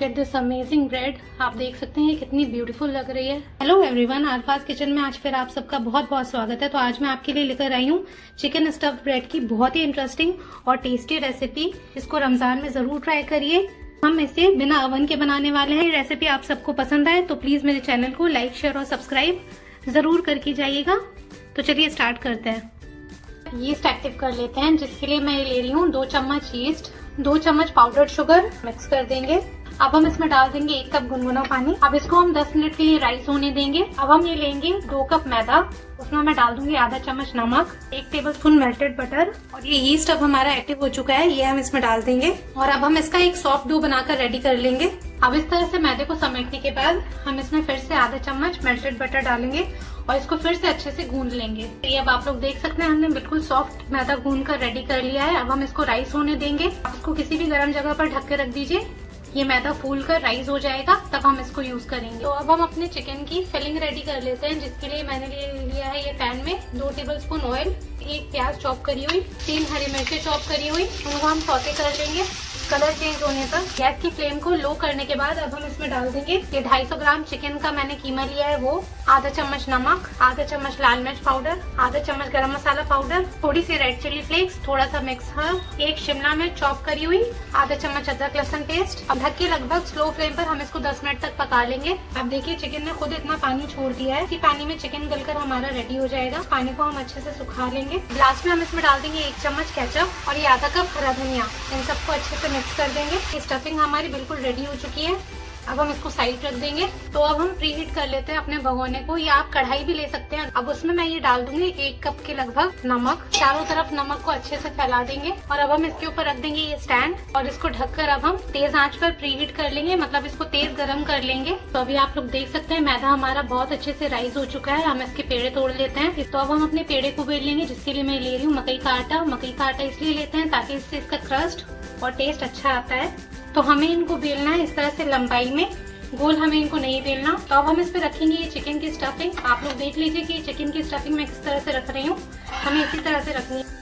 Get this amazing bread आप देख सकते हैं कितनी ब्यूटीफुल लग रही है। हेलो एवरीवन आरफाज किचन में आज फिर आप सबका बहुत बहुत स्वागत है। तो आज मैं आपके लिए लेकर आई हूँ चिकन स्टफ़ ब्रेड की बहुत ही इंटरेस्टिंग और टेस्टी रेसिपी इसको रमज़ान में ज़रूर ट्राई करिए। हम इसे बिना अवन के बनाने वाले हैं। रेसिपी आप सबको पसंद आए तो प्लीज़ मेरे चैनल को लाइक शेयर और सब्सक्राइब ज़रूर करके जाइएगा। तो चलिए स्टार्ट करते हैं। यीस्ट एक्टिव कर लेते हैं, जिसके लिए मैं ले रही हूँ दो चम्मच यीस्ट दो चम्मच पाउडर शुगर मिक्स कर देंगे। अब हम इसमें डाल देंगे एक कप गुनगुना पानी। अब इसको हम 10 मिनट के लिए राइस होने देंगे। अब हम ये लेंगे दो कप मैदा। उसमें मैं डाल दूँगी आधा चम्मच नमक, एक टेबल स्पून मेल्टेड बटर और ये ईस्ट अब हमारा एक्टिव हो चुका है। ये हम इसमें डाल देंगे। और अब हम इसका एक सॉफ्ट डो बनाकर रेडी कर लेंगे। अब इस तरह से मैदे को समेटने के बाद हम इसमें फिर से आधा चम्मच मेल्टेड बटर डालेंगे और इसको फिर से अच्छे से गूंद लेंगे। ये अब आप लोग देख सकते हैं, हमने बिल्कुल सॉफ्ट मैदा गूंद कर रेडी कर लिया है। अब हम इसको राइस होने देंगे। आप इसको किसी भी गर्म जगह पर ढक के रख दीजिए। ये मैदा फूल कर राइस हो जाएगा, तब हम इसको यूज़ करेंगे। तो अब हम अपने चिकन की फिलिंग रेडी कर लेते हैं, जिसके लिए मैंने ले लिया है ये पैन में। दो टेबल स्पून ऑयल एक प्याज चॉप करी हुई, तीन हरी मिर्चें चॉप करी हुई, उनको हम सौते कर लेंगे। कलर चेंज होने तक गैस की फ्लेम को लो करने के बाद अब हम इसमें डाल देंगे। ये 250 ग्राम चिकन का मैंने कीमा लिया है वो। आधा चम्मच नमक, आधा चम्मच लाल मिर्च पाउडर, आधा चम्मच गरम मसाला पाउडर, थोड़ी सी रेड चिली फ्लेक्स, थोड़ा सा मिक्स हर्ब, एक शिमला मिर्च चॉप करी हुई, आधा चम्मच अदरक लहसन पेस्ट। अब ढक के लगभग स्लो फ्लेम पर हम इसको दस मिनट तक पका लेंगे। अब देखिए, चिकन ने खुद इतना पानी छोड़ दिया है इसी पानी में चिकन गलकर हमारा रेडी हो जाएगा। पानी को हम अच्छे से सुखा लेंगे। लास्ट में हम इसमें डाल देंगे एक चम्मच केचप और ये आधा कप हरा धनिया। इन सबको अच्छे से मिक्स कर देंगे। स्टफिंग हमारी बिल्कुल रेडी हो चुकी है। अब हम इसको साइड रख देंगे। तो अब हम प्री हीट कर लेते हैं अपने भगोने को। या आप कढ़ाई भी ले सकते हैं। अब उसमें मैं ये डाल दूँगी एक कप के लगभग नमक। चारों तरफ़ नमक को अच्छे से फैला देंगे। और अब हम इसके ऊपर रख देंगे ये स्टैंड और इसको ढककर अब हम तेज आँच पर प्री हीट कर लेंगे। मतलब इसको तेज गर्म कर लेंगे। तो अभी आप लोग देख सकते हैं, मैदा हमारा बहुत अच्छे से राइज हो चुका है। हम इसके पेड़े तोड़ लेते हैं। तो अब हम अपने पेड़े को बेल लेंगे, जिसके लिए मैं ले रही हूँ मकई का आटा। मकई का आटा इसलिए लेते हैं ताकि इससे इसका क्रस्ट और टेस्ट अच्छा आता है तो हमें इनको बेलना है इस तरह से लंबाई में। गोल हमें इनको नहीं बेलना। तो अब हम इस पे रखेंगे ये चिकन की स्टफिंग आप लोग देख लीजिए कि चिकन की स्टफिंग मैं किस तरह से रख रही हूँ। हमें इसी तरह से रखनी है।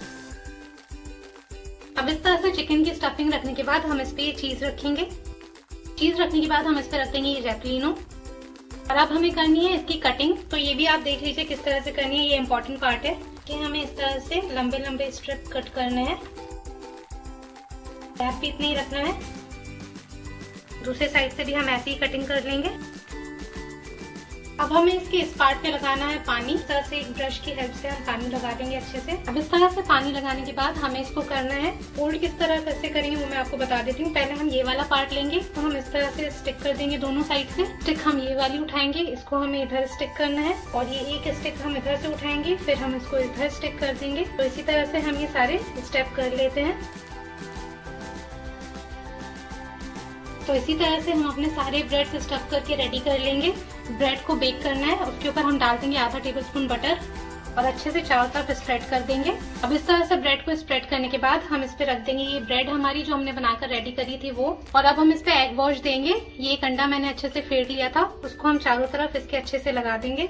अब इस तरह से चिकन की स्टफिंग रखने के बाद हम इस पे ये चीज़ रखेंगे। चीज़ रखने के बाद हम इस पे रख देंगे ये जैपलिनो और अब हमें करनी है इसकी कटिंग तो ये भी आप देख लीजिए किस तरह से करनी है, ये इम्पोर्टेंट पार्ट है कि हमें इस तरह से लंबे लंबे स्ट्रिप कट करने हैं। गैप भी इतना ही रखना है। दूसरे साइड से भी हम ऐसे ही कटिंग कर लेंगे। अब हमें इसके इस पार्ट पे लगाना है पानी। इस तरह से एक ब्रश की हेल्प से हम पानी लगा देंगे अच्छे से। अब इस तरह से पानी लगाने के बाद हमें इसको करना है। फोल्ड किस तरह कैसे करेंगे वो मैं आपको बता देती हूँ। पहले हम ये वाला पार्ट लेंगे तो हम इस तरह से स्टिक कर देंगे दोनों साइड से। स्टिक हम ये वाली उठाएँगे, इसको हमें इधर स्टिक करना है। और ये एक स्टिक हम इधर से उठाएँगे, फिर हम इसको इधर स्टिक कर देंगे। तो इसी तरह से हम ये सारे स्टेप कर लेते हैं। तो इसी तरह से हम अपने सारे ब्रेड स्टफ़ करके रेडी कर लेंगे। ब्रेड को बेक करना है, उसके ऊपर हम डाल देंगे आधा टेबल स्पून बटर और अच्छे से चारों तरफ़ स्प्रेड कर देंगे। अब इस तरह से ब्रेड को स्प्रेड करने के बाद हम इस पे रख देंगे ये ब्रेड हमारी जो हमने बनाकर रेडी करी थी वो। और अब हम इस पे एग वॉश देंगे। ये एक अंडा मैंने अच्छे से फेर लिया था, उसको हम चारों तरफ़ इसके अच्छे से लगा देंगे।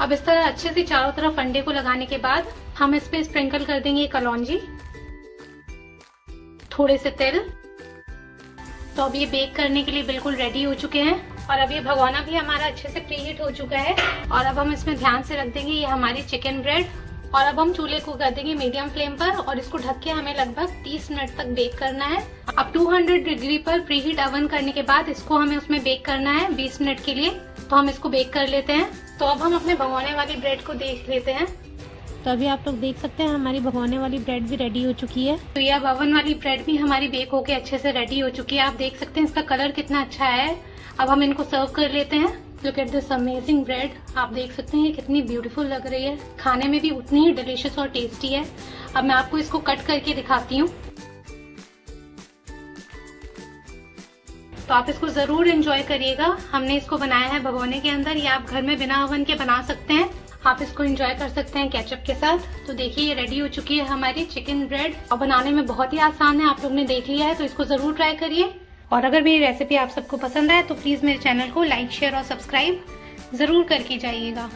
अब इस तरह अच्छे से चारों तरफ़ अंडे को लगाने के बाद हम इस पे स्प्रिंकल कर देंगे कलौजी, थोड़े से तेल। तो अब ये बेक करने के लिए बिल्कुल रेडी हो चुके हैं। और अब ये भगवाना भी हमारा अच्छे से प्री हीट हो चुका है। और अब हम इसमें ध्यान से रख देंगे ये हमारी चिकन ब्रेड और अब हम चूल्हे को कर देंगे मीडियम फ्लेम पर और इसको ढक के हमें लगभग 30 मिनट तक बेक करना है। अब 200 डिग्री पर प्री हीट अवन करने के बाद इसको हमें उसमें बेक करना है 20 मिनट के लिए। तो हम इसको बेक कर लेते हैं। तो अब हम अपने भगवाने वाली ब्रेड को देख लेते हैं। तो अभी आप लोग देख सकते हैं, हमारी भगवाने वाली ब्रेड भी रेडी हो चुकी है। तो यह भवन वाली ब्रेड भी हमारी बेक होके अच्छे से रेडी हो चुकी है। आप देख सकते हैं, इसका कलर कितना अच्छा है। अब हम इनको सर्व कर लेते हैं। Look at this amazing bread आप देख सकते हैं कितनी ब्यूटीफुल लग रही है। खाने में भी उतनी ही डिलीशियस और टेस्टी है। अब मैं आपको इसको कट करके दिखाती हूँ। तो आप इसको ज़रूर एंजॉय करिएगा। हमने इसको बनाया है भगोने के अंदर। या आप घर में बिना ओवन के बना सकते हैं। आप इसको इंजॉय कर सकते हैं केचप के साथ। तो देखिए, ये रेडी हो चुकी है हमारी चिकन ब्रेड और बनाने में बहुत ही आसान है, आप लोग ने देख लिया है तो इसको ज़रूर ट्राई करिए। और अगर मेरी रेसिपी आप सबको पसंद आए तो प्लीज़ मेरे चैनल को लाइक शेयर और सब्सक्राइब ज़रूर करके जाइएगा।